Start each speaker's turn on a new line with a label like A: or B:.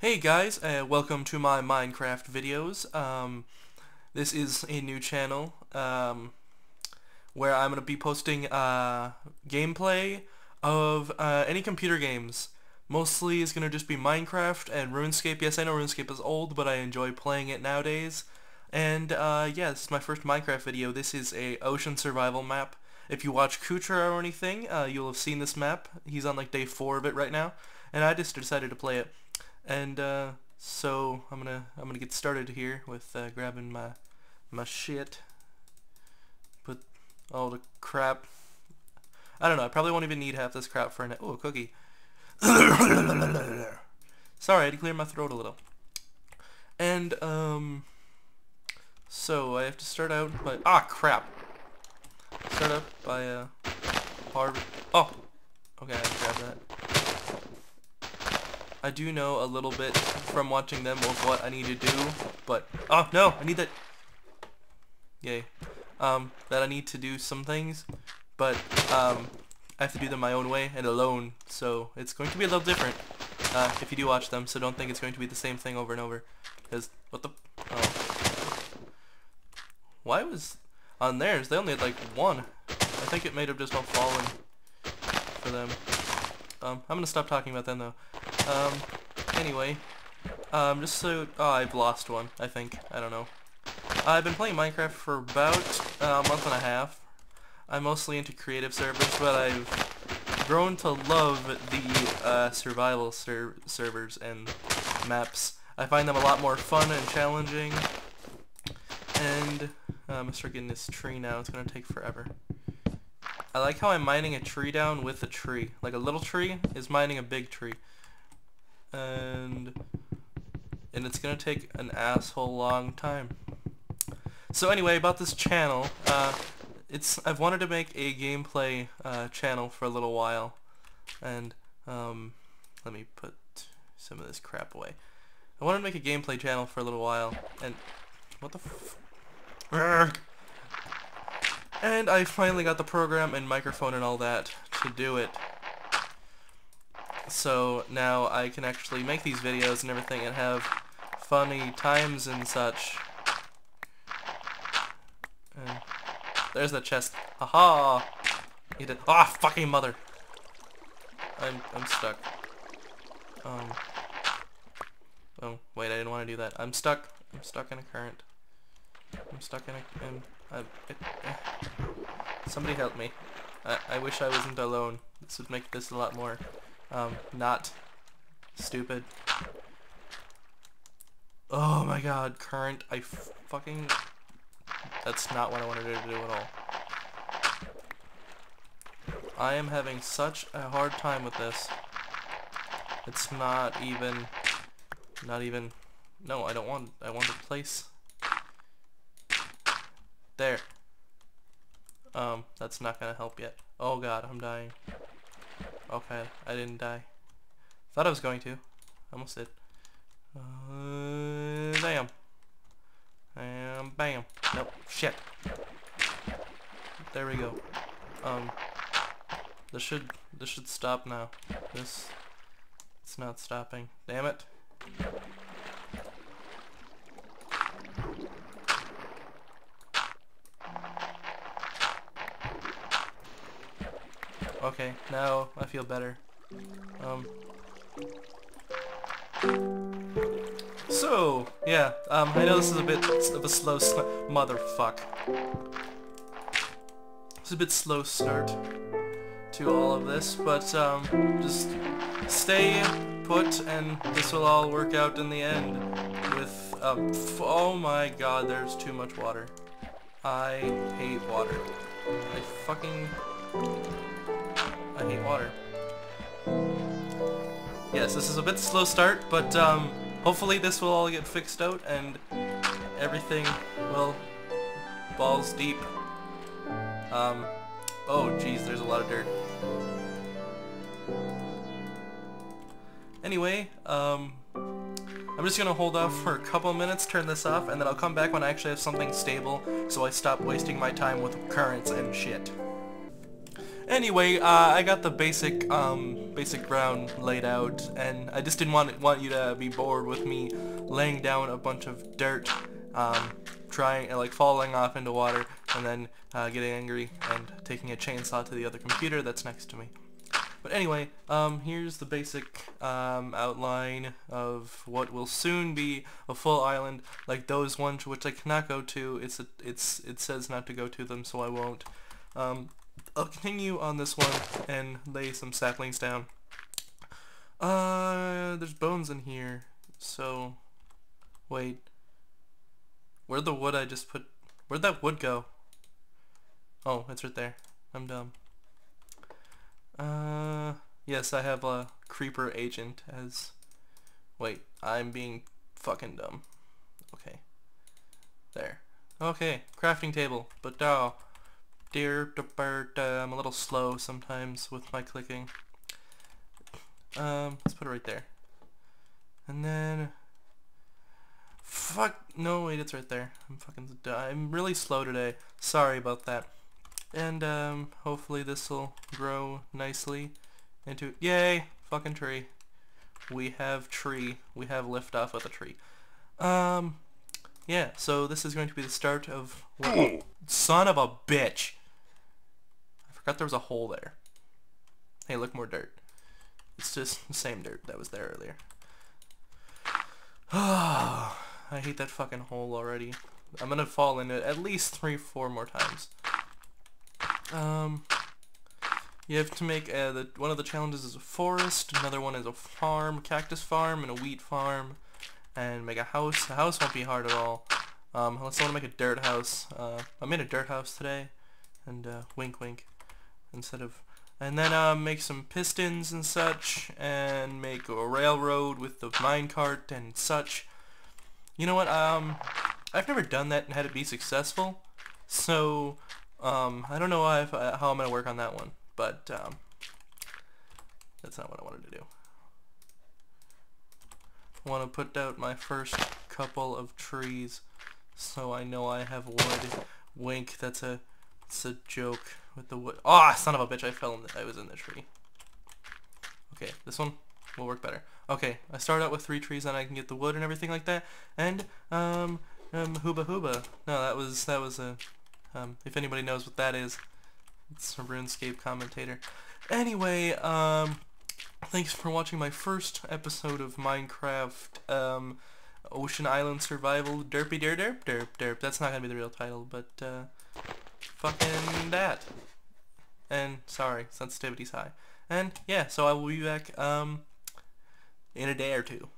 A: Hey guys, uh, welcome to my Minecraft videos. Um, this is a new channel um, where I'm going to be posting uh, gameplay of uh, any computer games. Mostly is going to just be Minecraft and RuneScape. Yes, I know RuneScape is old, but I enjoy playing it nowadays. And uh, yeah, my first Minecraft video. This is a ocean survival map. If you watch Kutra or anything, uh, you'll have seen this map. He's on like day 4 of it right now. And I just decided to play it. And uh, so I'm gonna I'm gonna get started here with uh, grabbing my my shit. Put all the crap. I don't know. I probably won't even need half this crap for an oh cookie. Sorry, I had to clear my throat a little. And um, so I have to start out by ah crap. Start up by uh, hard. Oh, okay, I grab that. I do know a little bit from watching them of what I need to do, but oh no, I need that. Yay, um, that I need to do some things, but um, I have to do them my own way and alone, so it's going to be a little different uh, if you do watch them. So don't think it's going to be the same thing over and over. Cause what the? Oh, why was on theirs? They only had like one. I think it might have just all fallen for them. Um, I'm gonna stop talking about them though. Um, anyway, um, just so, oh, I've lost one, I think, I don't know. I've been playing Minecraft for about uh, a month and a half. I'm mostly into creative servers, but I've grown to love the uh, survival ser servers and maps. I find them a lot more fun and challenging. And uh, I'm gonna start getting this tree now. It's gonna take forever. I like how I'm mining a tree down with a tree. Like a little tree is mining a big tree and and it's gonna take an asshole long time. So anyway, about this channel, uh, it's I've wanted to make a gameplay uh, channel for a little while, and um, let me put some of this crap away. I wanted to make a gameplay channel for a little while, and what the f and I finally got the program and microphone and all that to do it so now I can actually make these videos and everything and have funny times and such. And there's the chest. Haha! You did. Ah, oh, fucking mother! I'm I'm stuck. Um. Oh wait, I didn't want to do that. I'm stuck. I'm stuck in a current. I'm stuck in a. In, it, eh. Somebody help me. I I wish I wasn't alone. This would make this a lot more um, not stupid. Oh my god, current, I fucking... That's not what I wanted to do at all. I am having such a hard time with this. It's not even... Not even... No, I don't want... I want to place... There. Um, that's not gonna help yet. Oh god, I'm dying. Okay, I didn't die. Thought I was going to. Almost did. Uh, damn. And bam. Nope. Shit. There we go. Um. This should this should stop now. This it's not stopping. Damn it. Okay, now I feel better. Um. So, yeah, um, I know this is a bit of a slow motherfuck. It's a bit slow start to all of this, but um, just stay put and this will all work out in the end with, um, oh my god, there's too much water. I hate water. I fucking I hate water. Yes, this is a bit slow start, but um, hopefully this will all get fixed out and everything will balls deep. Um, oh geez, there's a lot of dirt. Anyway, um, I'm just gonna hold off for a couple minutes, turn this off, and then I'll come back when I actually have something stable, so I stop wasting my time with currents and shit. Anyway, uh, I got the basic, um, basic ground laid out, and I just didn't want want you to be bored with me laying down a bunch of dirt, um, trying, like, falling off into water, and then uh, getting angry and taking a chainsaw to the other computer that's next to me. But anyway, um, here's the basic um, outline of what will soon be a full island, like those ones which I cannot go to. It's a, it's it says not to go to them, so I won't. Um, I'll continue on this one and lay some saplings down. Uh, there's bones in here, so wait. Where'd the wood I just put? Where'd that wood go? Oh, it's right there. I'm dumb. Uh, yes, I have a creeper agent as... Wait, I'm being fucking dumb. Okay. There. Okay, crafting table. But uh, dear bird, uh, I'm a little slow sometimes with my clicking. Um, let's put it right there. And then... Fuck, no, wait, it's right there. I'm fucking, I'm really slow today. Sorry about that. And um, hopefully this will grow nicely into... Yay! Fucking tree. We have tree. We have liftoff with a tree. Um, yeah, so this is going to be the start of... What, son of a bitch! Forgot there was a hole there. Hey, look, more dirt. It's just the same dirt that was there earlier. I hate that fucking hole already. I'm gonna fall in it at least three, four more times. Um, you have to make uh, the one of the challenges is a forest, another one is a farm, cactus farm, and a wheat farm, and make a house. A house won't be hard at all. Um, unless I want to make a dirt house. Uh, I made a dirt house today, and uh, wink wink, instead of, and then uh, make some pistons and such, and make a railroad with the minecart and such. You know what? Um, I've never done that and had it be successful, so um, I don't know how, how I'm to work on that one, but um, that's not what I wanted to do. I want to put out my first couple of trees so I know I have wood. Wink, that's a, that's a joke with the wood. Ah, oh, son of a bitch, I fell in the, I was in the tree. Okay, this one will work better. Okay, I start out with three trees and I can get the wood and everything like that. And, um, um, hooba hooba. No, that was, that was a, um, if anybody knows what that is, it's a RuneScape commentator. Anyway, um, thanks for watching my first episode of Minecraft, um, Ocean Island Survival Derpy Derp Derp Derp Derp. That's not gonna be the real title, but, uh, fucking that. And, sorry, sensitivity's high. And, yeah, so I will be back, um, in a day or two.